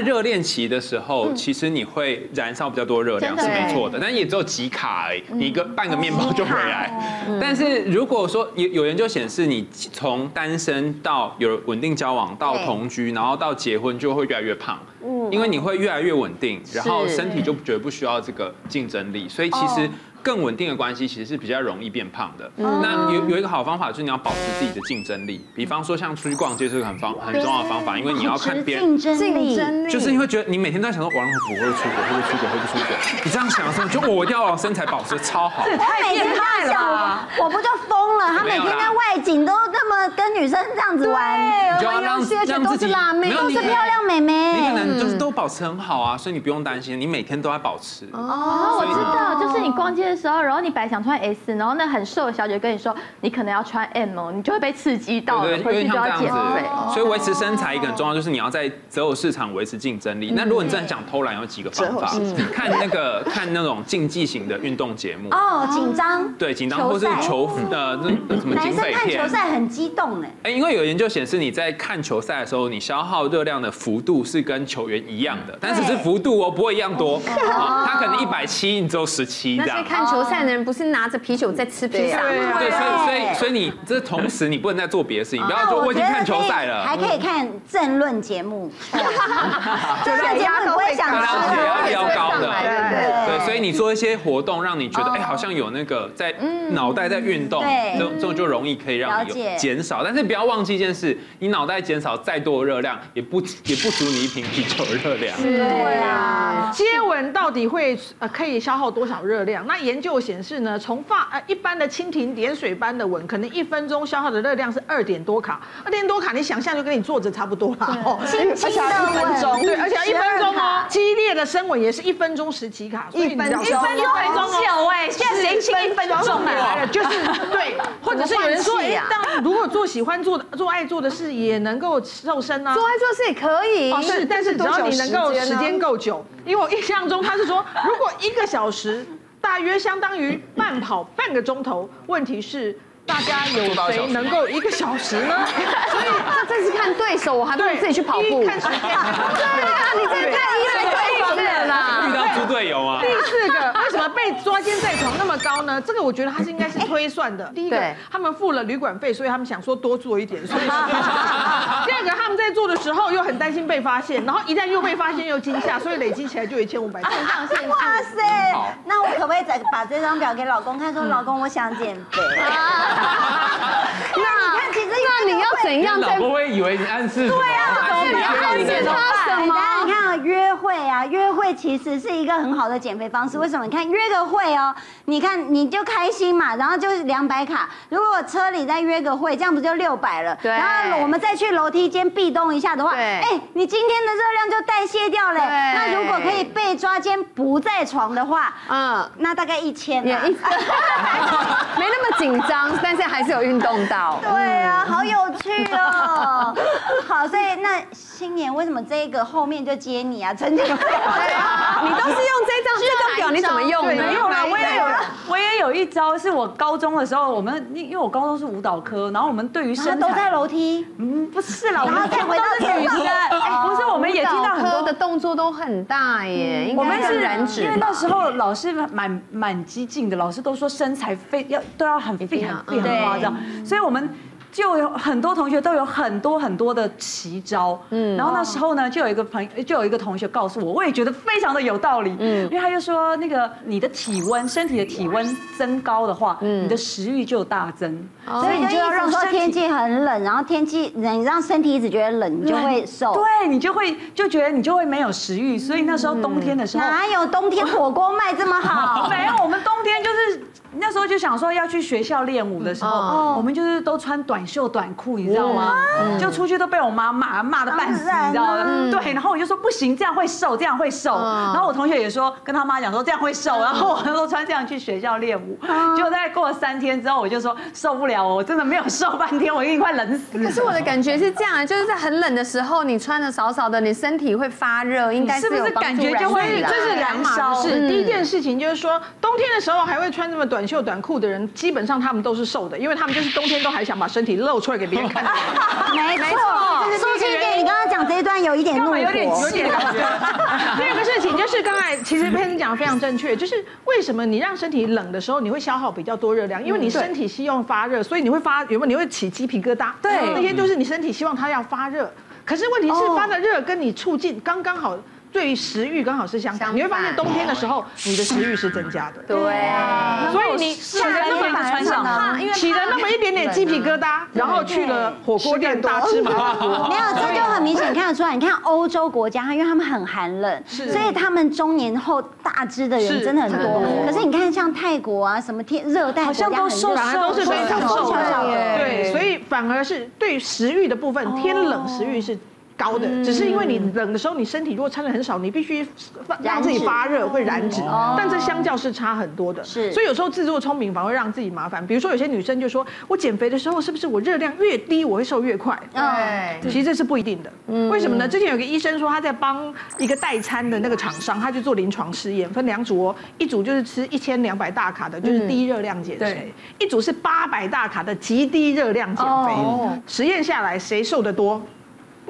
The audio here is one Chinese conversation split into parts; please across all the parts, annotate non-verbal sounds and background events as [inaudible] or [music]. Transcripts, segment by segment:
热恋期的时候，其实你会燃烧比较多热量，是没错的，但也只有几卡而已，你一个半个面包就回来。但是如果说有有研究显示，你从单身到有稳定交往，到同居，然后到结婚，就会越来越胖。嗯，因为你会越来越稳定，然后身体就觉得不需要这个竞争力，所以其实。更稳定的关系其实是比较容易变胖的。那有有一个好方法就是你要保持自己的竞争力，比方说像出去逛街是个很方很重要的方法，因为你要看别人竞争力，就是你会觉得你每天都在想说，我会不会出轨，会不会出轨，会不会出轨？你这样想的时候，就我一定要身材保持超好。我每天都想，我不就疯了？他每天在外景都那么跟女生这样子玩，就要让让自己都是漂亮美眉。你可能就是都保持很好啊，所以你不用担心，你每天都在保持。哦，我知道，就是你逛街的时候，然后你本来想穿 S，然后那很瘦的小姐跟你说，你可能要穿 M 哦，你就会被刺激到，对，回去就要减肥。所以维持身材一个很重要，就是你要在择偶市场维持竞争力。那如果你真的想偷懒，有几个方法，看那个看那种竞技型的运动节目哦，紧张，对，紧张或是球呃那什么警匪片。看球赛很激动哎，哎，因为有研究显示，你在看球赛的时候，你消耗热量的幅度是跟球员一样的，但只是幅度哦，不会一样多。他可能一百七，你只有十七这样。看球赛的人不是拿着啤酒在吃披萨吗？对，所以所以所以你这同时你不能再做别的事情，不要说我已经看球赛了，还可以看政论节目。[laughs] 政论节目不会想吃，血压比较高的，对对，所以你做一些活动，让你觉得哎，好像有那个在脑袋在运动，这这就容易可以让你减少。但是不要忘记一件事，你脑袋减少再多的热量，也不也不足你一瓶啤酒的热量。对啊，接吻到底会呃可以消耗多少热量？那研究显示呢，从发呃一般的蜻蜓点水般的吻，可能一分钟消耗的热量是二点多卡，二点多卡，你想象就跟你坐着差不多了。轻轻的吻，对，而且一分钟哦，激烈的深吻也是一分钟十几卡，一分钟一分钟哦哎，现在谁轻一分钟啊？就是对，或者是有人说，哎，但如果做喜欢做的、做爱做的事，也能够瘦身呢？做爱做事也可以，是，但是只要你能够时间够久，因为我印象中他是说，如果一个小时。大约相当于慢跑半个钟头。问题是，大家有谁能够一个小时呢？[laughs] 所以这这是看对手，我还不如自己去跑步。看时间。[laughs] 对啊，你这太依赖对方了啦。遇到猪队友啊。第四个，为什么被抓奸在床那么高呢？这个我觉得他是应该是推算的。第一个，他们付了旅馆费，所以他们想说多做一点。所 [laughs] 以第二个，他们在做的时候又很担心被发现，然后一旦又被发现又惊吓，所以累积起来就一千五百。哇塞！那我可不可以再把这张表给老公看？说老公，我想减肥。那你看，其实那你要怎样？老公会以为你暗示。对啊，你要暗示他什么？你看啊，约会啊，约会其实是一个很好的减肥方式。为什么？你看约个会哦，你看你就开心嘛，然后就是两百卡。如果车里再约个会，这样不就六百了？对。然后我们再去楼梯间壁咚一下的话，哎，你今天的热量就代谢掉了。那如果可以被抓奸不在床的话，嗯，那大概一千。[laughs] 没那么紧张，但是还是有运动到。[laughs] 对啊，好有趣哦。好，所以那新年为什么这个后面就接你啊？陈姐，你都是用这张这张表，你怎么用呢？没有啦，我也有，我也有一招，是我高中的时候，我们因为我高中是舞蹈科，然后我们对于身材都在楼梯，嗯，不是啦，我们再回到女生，不是，我们也听到很多的动作都很大耶，我们是因为那时候老师蛮蛮激进的，老师都说身材非要都要很非常非常夸张，所以我们。就有很多同学都有很多很多的奇招，嗯，然后那时候呢，就有一个朋友，就有一个同学告诉我，我也觉得非常的有道理，嗯，因为他就说那个你的体温，身体的体温增高的话，嗯，你的食欲就大增，所以你就要让说天气很冷，然后天气你让身体一直觉得冷，你就会瘦，对你就会就觉得你就会没有食欲，所以那时候冬天的时候哪有冬天火锅卖这么好？[laughs] 没有，我们冬天就是。那时候就想说要去学校练舞的时候，我们就是都穿短袖短裤，你知道吗？就出去都被我妈骂骂的半死，你知道吗？对，然后我就说不行，这样会瘦，这样会瘦。然后我同学也说跟他妈讲说这样会瘦，然后我都穿这样去学校练舞。就在过了三天之后，我就说受不了，我真的没有瘦半天，我已经快冷死了。可是我的感觉是这样，就是在很冷的时候，你穿的少少的，你身体会发热，应该是不是感觉就会就是燃烧？是第一件事情，就是说冬天的时候还会穿这么短。短袖短裤的人，基本上他们都是瘦的，因为他们就是冬天都还想把身体露出来给别人看。[laughs] 没错，苏青姐，你刚刚讲这一段有一点怒火，有点有点感觉。[laughs] 第二个事情就是刚才其实佩恩讲的非常正确，就是为什么你让身体冷的时候，你会消耗比较多热量，因为你身体希望发热，所以你会发有没有你会起鸡皮疙瘩？对，那些就是你身体希望它要发热，可是问题是发的热跟你促进刚刚好。对于食欲刚好是相反，你会发现冬天的时候，你的食欲是增加的。对，所以你起了那么起了那么一点点鸡皮疙瘩，然后去了火锅店大吃麻辣。[laughs] 没有，这就很明显看得出来。你看欧洲国家，因为他们很寒冷，所以他们中年后大只的人真的很多。可是你看像泰国啊，什么天热带国家，都瘦，反而都是非常瘦的。对，所以反而是对食欲的部分，天冷食欲是。高的，只是因为你冷的时候，你身体如果穿的很少，你必须让自己发热会燃脂，但这相较是差很多的。是，所以有时候自作聪明反而会让自己麻烦。比如说有些女生就说，我减肥的时候是不是我热量越低我会瘦越快？对，其实这是不一定的。为什么呢？之前有个医生说他在帮一个代餐的那个厂商，他去做临床试验，分两组哦，一组就是吃一千两百大卡的，就是低热量减肥；一组是八百大卡的极低热量减肥。实验下来谁瘦得多？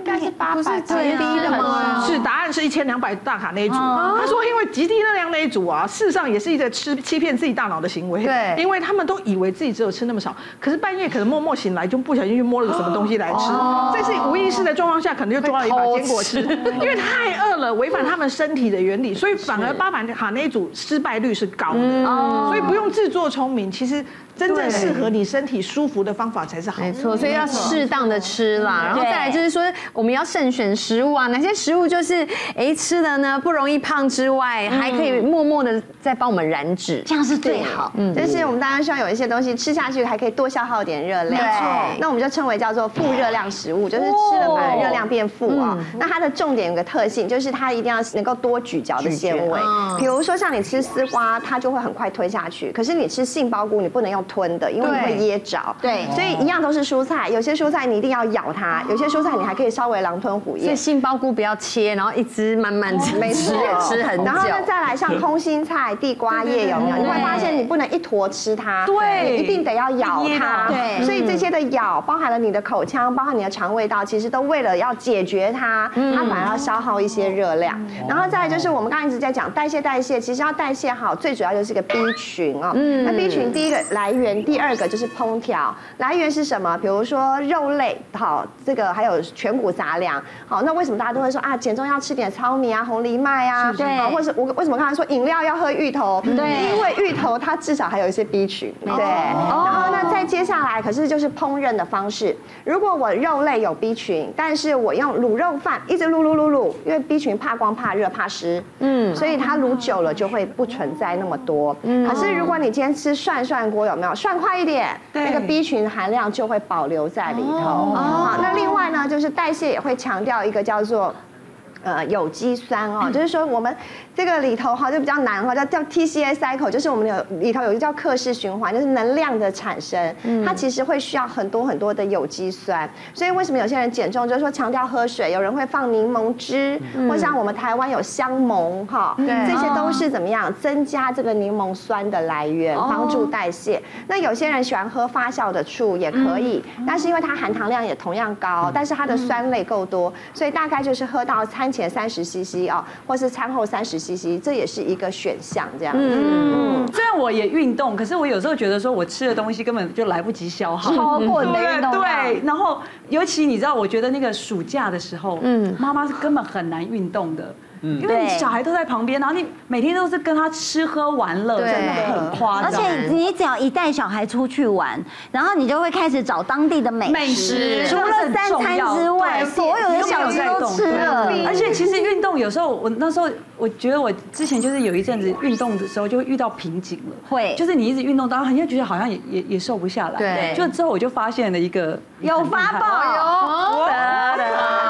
应该是八百最低的吗？是，答案是一千两百大卡那一组。他说，因为极低热量那一组啊，事实上也是一个吃欺骗自己大脑的行为。对，因为他们都以为自己只有吃那么少，可是半夜可能默默醒来，就不小心去摸了个什么东西来吃，在自己无意识的状况下，可能就抓了一把坚果吃，[laughs] 因为太饿了，违反他们身体的原理，所以反而八百卡那一组失败率是高的。所以不用自作聪明，其实。真正适合你身体舒服的方法才是好。没错，所以要适当的吃啦，然后再来就是说，我们要慎选食物啊，哪些食物就是哎吃了呢不容易胖之外，还可以默默的在帮我们燃脂，这样是最好。嗯，但是我们当然希望有一些东西吃下去，还可以多消耗点热量。对，那我们就称为叫做负热量食物，就是吃了把热量变负啊。那它的重点有个特性，就是它一定要能够多咀嚼的纤维。比如说像你吃丝瓜，它就会很快吞下去，可是你吃杏鲍菇，你不能用吞的，因为你会噎着。对，所以一样都是蔬菜，有些蔬菜你一定要咬它，有些蔬菜你还可以稍微狼吞虎咽。所以杏鲍菇不要切，然后一只慢慢吃，没吃吃很久。然后呢，再来像空心菜、地瓜叶有没有？你会发现你不能一坨吃它，对，一定得要咬它。对，所以这些的咬包含了你的口腔，包含你的肠胃道，其实都为了要解决它，它反而要消耗一些热量。然后再来就是我们刚才一直在讲代谢，代谢其实要代谢好，最主要就是个 B 群哦。嗯，那 B 群第一个来源，第二个就是烹调来源是什么？比如说肉类，好，这个还有全谷杂粮，好，那为什么大家都会说啊，减重要吃点糙米啊、红藜麦啊，对，或者是我为什么刚才说饮料要喝芋头？对，因为芋头它至少还有一些 B 群，对。然后呢，再接下来可是就是烹饪的方式，如果我肉类有 B 群，但是我用卤肉饭一直卤卤卤卤，因为 B 群怕光、怕热、怕湿，嗯，所以它卤久了就会不存在那么多。嗯，可是如果你今天吃涮涮锅，有没有涮快一点？那个 B 群含量就会保留在里头。好，那另外呢，就是代谢也会强调一个叫做。呃，有机酸哦，就是说我们这个里头哈就比较难哈，叫叫 TCA cycle，就是我们有里头有一个叫克氏循环，就是能量的产生，它其实会需要很多很多的有机酸，所以为什么有些人减重就是说强调喝水，有人会放柠檬汁，或像我们台湾有香檬哈，这些都是怎么样增加这个柠檬酸的来源，帮助代谢。那有些人喜欢喝发酵的醋也可以，但是因为它含糖量也同样高，但是它的酸类够多，所以大概就是喝到餐。前三十 CC 啊，或是餐后三十 CC，这也是一个选项。这样，嗯，虽然我也运动，可是我有时候觉得说我吃的东西根本就来不及消耗，超过你的运动对，然后尤其你知道，我觉得那个暑假的时候，嗯，妈妈是根本很难运动的。因为你小孩都在旁边，然后你每天都是跟他吃喝玩乐，真的很夸张。而且你只要一带小孩出去玩，然后你就会开始找当地的美食，除了三餐之外，所有的小吃都吃了。而且其实运动有时候，我那时候我觉得我之前就是有一阵子运动的时候就会遇到瓶颈了，会。就是你一直运动，当然你就觉得好像也也也瘦不下来。对，就之后我就发现了一个有法宝哟。[laughs]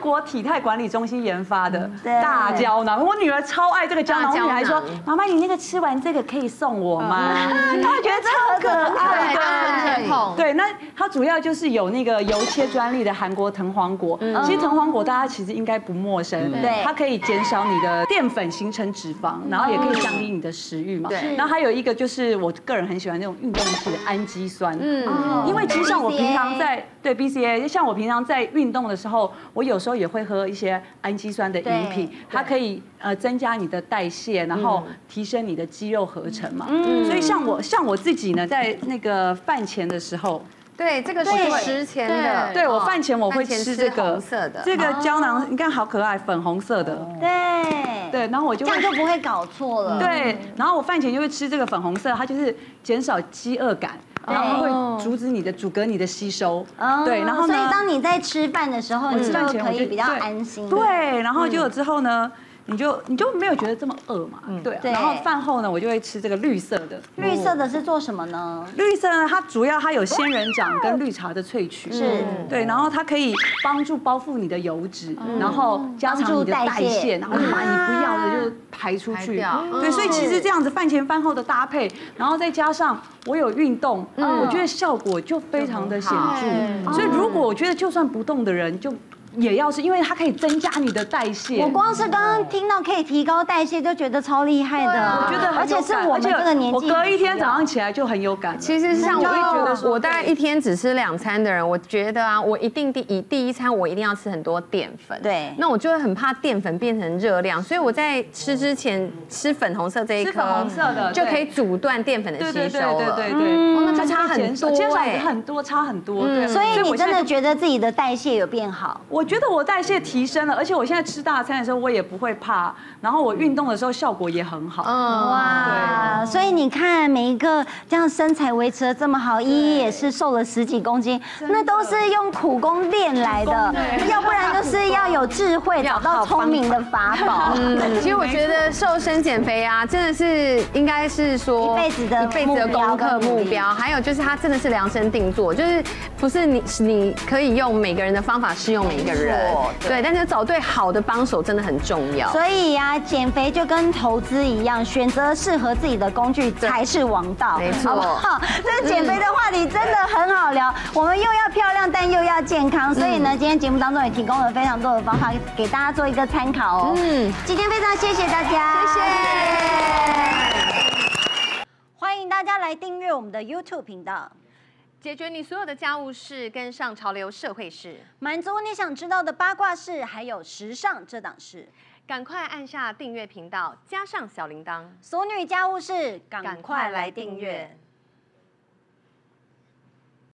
国体态管理中心研发的对。大胶囊，我女儿超爱这个胶囊，我女儿还说：“妈妈，你那个吃完这个可以送我吗？” [laughs] 她觉得超可爱。的。痛。对，那它主要就是有那个油切专利的韩国藤黄果。其实藤黄果大家其实应该不陌生，对。它可以减少你的淀粉形成脂肪，然后也可以降低你的食欲嘛。对然后还有一个就是我个人很喜欢那种运动式的氨基酸，嗯，因为其实像我平常在对 BCA，像我平常在运动的时候，我有时候也会喝一些氨基酸的饮品，它可以呃增加你的代谢，然后提升你的肌肉合成嘛。嗯，所以像我像我自己呢，在那个饭前的时候，对，这个是对吃前的。对我哦饭前我会吃这个红色的。这个胶囊，你看好可爱，粉红色的。对对，然后我就这会样就不会搞错了。对，然后我饭前就会吃这个粉红色，它就是减少饥饿感，然后会阻止你的阻隔你的吸收。哦对，然后呢？所以当你在吃饭的时候，你就可以比较安心。对，然后就有之后呢，你就你就没有觉得这么饿嘛？对啊。对然后饭后呢，我就会吃这个绿色的。绿色的是做什么呢？绿色呢，它主要它有仙人掌跟绿茶的萃取，是对，然后它可以帮助包覆你的油脂，然后加强你的代谢代谢，然后把你不要的就排出去。对，所以其实这样子饭前饭后的搭配，然后再加上我有运动，我觉得效果就非常的显著。所以如果我觉得就算不动的人就。也要是因为它可以增加你的代谢。我光是刚刚听到可以提高代谢，就觉得超厉害的。我觉得而且是我们这个年纪，我隔一天早上起来就很有感了。其实像就会觉得我，我大概一天只吃两餐的人，我觉得啊，我一定第一第一餐我一定要吃很多淀粉，对那我就会很怕淀粉变成热量，所以我在吃之前吃粉红色这一颗，粉红色的就可以阻断淀粉的对对对吸收了。对对对，哦那就它差很多减少哎很多，差很多。对，所以你真的觉得自己的代谢有变好？我觉得我代谢提升了，而且我现在吃大餐的时候我也不会怕，然后我运动的时候效果也很好。嗯，哇，所以你看每一个这样身材维持的这么好，依依也是瘦了十几公斤，那都是用苦功练来的，要不然就是要有智慧，找到聪明的法宝。嗯，[laughs] 其实我觉得瘦身减肥啊，真的是应该是说一辈子的一辈子的功课目标，还有就是它真的是量身定做，就是不是你你可以用每个人的方法适用每一个人，对，但是找对好的帮手真的很重要。所以呀、减肥就跟投资一样，选择适合自己的工具才是王道，没错好不好？[laughs] 这减肥的话题真的很好聊，我们又要漂亮，但又要健康，所以呢，今天节目当中也提供了非常多的方法给大家做一个参考哦。嗯，今天非常谢谢大家，谢谢。欢迎大家来订阅我们的 YouTube 频道，解决你所有的家务事，跟上潮流社会事，满足你想知道的八卦事，还有时尚这档事。赶快按下订阅频道，加上小铃铛。俗女家务事，赶快来订阅。